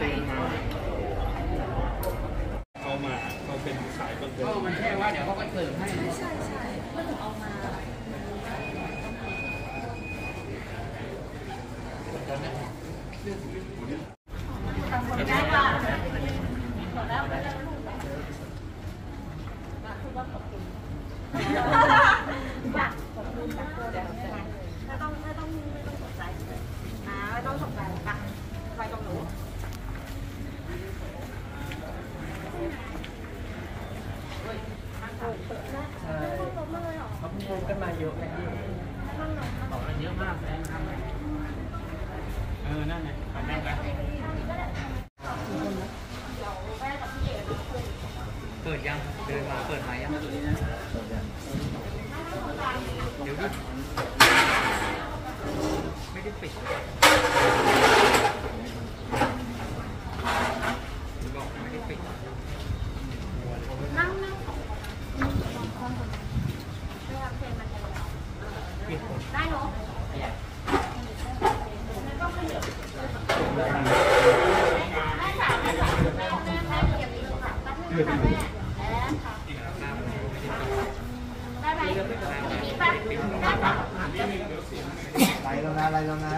ตือนใช่ไหมเขามาเขาเป็นสายบันเทิก็มันแค่ว่าเดี๋ยวเขาก็เติมให้ใช่ใช่เพื่อถึงเอามา ไม่ต้องไม่ต้องไม่ต้องสนใจอ่าไม่ต้องสนใจปะไปตรงหนู เขาเพิ่งกันมาเยอะนะพี่บอกกันเยอะมากเลยนะครับเออ นั่นไงไปนั่งกันเปิดยัง เดินมาเปิดไหมยัง ไล่แล้วนะไล่แล้วนะ